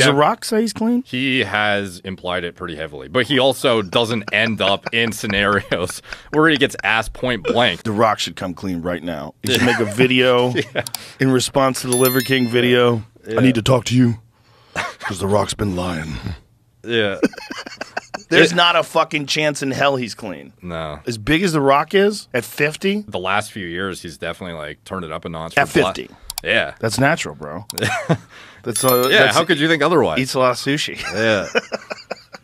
Does The Rock say he's clean? He has implied it pretty heavily, but he also doesn't end up in scenarios where he gets asked point blank. The Rock should come clean right now. He should make a video in response to the Liver King video. I need to talk to you because The Rock's been lying. Yeah. There's not a fucking chance in hell he's clean. No. As big as The Rock is at 50, The last few years, he's definitely like turned it up a notch. At for Bla- 50. Yeah. that's natural, bro. That's uh, Yeah. that's- how could you think otherwise? eats a lot of sushi. yeah.